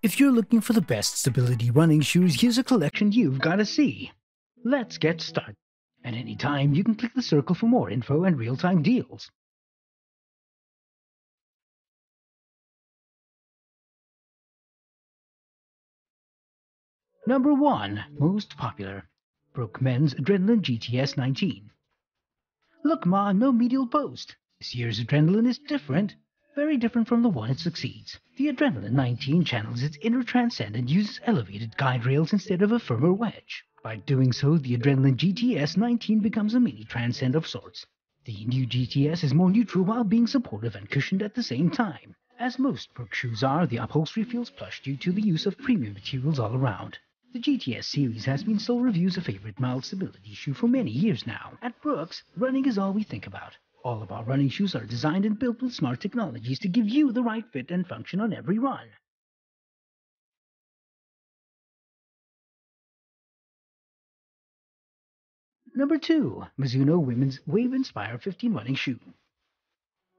If you're looking for the best stability running shoes, here's a collection you've got to see. Let's get started. At any time, you can click the circle for more info and real-time deals. Number 1. Most popular. Brooks Men's Adrenaline GTS 19. Look ma, no medial post. This year's Adrenaline is different. Very different from the one it succeeds. The Adrenaline 19 channels its inner transcend and uses elevated guide rails instead of a firmer wedge. By doing so, the Adrenaline GTS 19 becomes a mini transcend of sorts. The new GTS is more neutral while being supportive and cushioned at the same time. As most Brooks shoes are, the upholstery feels plush due to the use of premium materials all around. The GTS series has been Solereview's favorite mild stability shoe for many years now. At Brooks, running is all we think about. All of our running shoes are designed and built with smart technologies to give you the right fit and function on every run. Number 2. Mizuno Women's Wave Inspire 15 Running Shoe.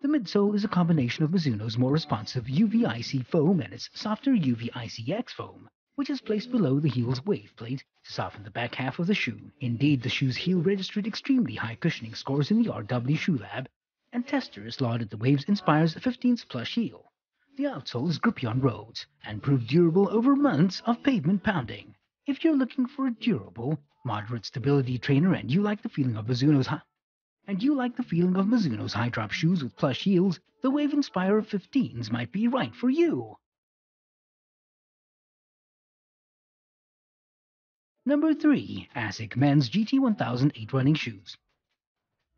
The midsole is a combination of Mizuno's more responsive U4ic foam and its softer U4icX foam which is placed below the heel's wave plate to soften the back half of the shoe. Indeed, the shoe's heel registered extremely high cushioning scores in the RW Shoe Lab, and testers lauded the Waves Inspire's 15th plush heel. The outsole is grippy on roads and proved durable over months of pavement pounding. If you're looking for a durable, moderate stability trainer and you like the feeling of Mizuno's high and you like the feeling of Mizuno's high drop shoes with plush heels, the Wave Inspire 15s might be right for you. Number 3. ASICS Men's GT1008 Running Shoes.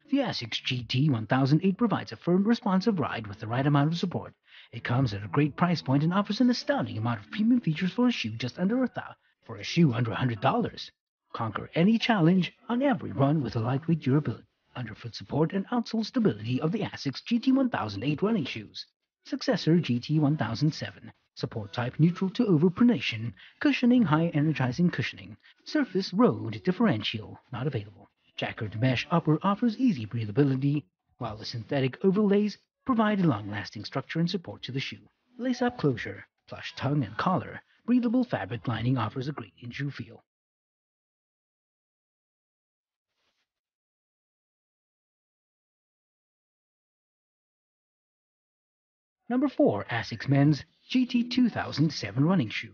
The ASICS GT1008 provides a firm, responsive ride with the right amount of support. It comes at a great price point and offers an astounding amount of premium features for a shoe just under a thou for a shoe under $100. Conquer any challenge on every run with the lightweight durability, underfoot support, and outsole stability of the ASICS GT1008 running shoes. Successor GT1007. Support type neutral to overpronation. Cushioning high energizing cushioning. Surface road differential not available. Jacquard mesh upper offers easy breathability, while the synthetic overlays provide long-lasting structure and support to the shoe. Lace-up closure, plush tongue and collar, breathable fabric lining offers a great in-shoe feel. Number 4. ASICS Men's GT2007 Running Shoe.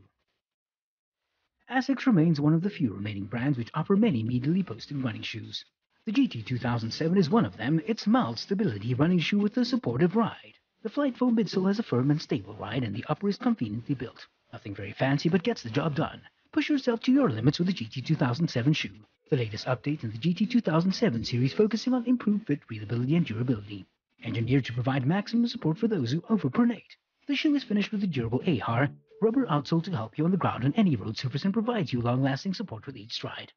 ASICS remains one of the few remaining brands which offer many medially posted running shoes. The GT2007 is one of them, its mild stability running shoe with a supportive ride. The FlyteFoam midsole has a firm and stable ride and the upper is conveniently built. Nothing very fancy but gets the job done. Push yourself to your limits with the GT2007 shoe, the latest update in the GT2007 series focusing on improved fit, breathability, and durability. Engineered to provide maximum support for those who overpronate. The shoe is finished with a durable AHAR rubber outsole to help you on the ground on any road surface and provides you long-lasting support with each stride.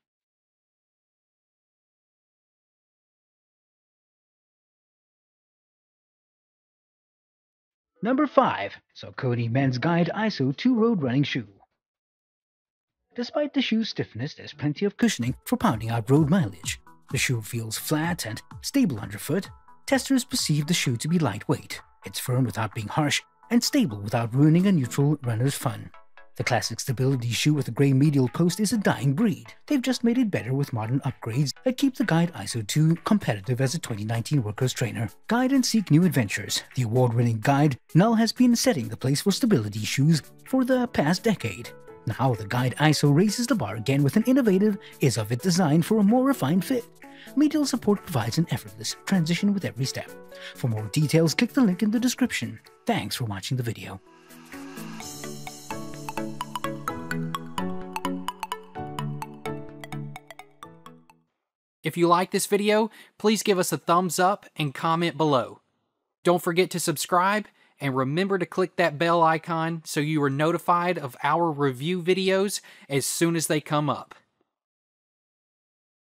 Number 5. Saucony Men's Guide ISO 2 Road Running Shoe. Despite the shoe's stiffness, there's plenty of cushioning for pounding out road mileage. The shoe feels flat and stable underfoot. Testers perceive the shoe to be lightweight. It's firm without being harsh and stable without ruining a neutral runner's fun. The classic stability shoe with a grey medial post is a dying breed. They've just made it better with modern upgrades that keep the Guide ISO 2 competitive as a 2019 workers trainer. Guide and seek new adventures. The award-winning Guide Null has been setting the place for stability shoes for the past decade. Now the Guide ISO raises the bar again with an innovative, ISOFIT design for a more refined fit. Medial support provides an effortless transition with every step. For more details, click the link in the description. Thanks for watching the video. If you like this video, please give us a thumbs up and comment below. Don't forget to subscribe and remember to click that bell icon so you are notified of our review videos as soon as they come up.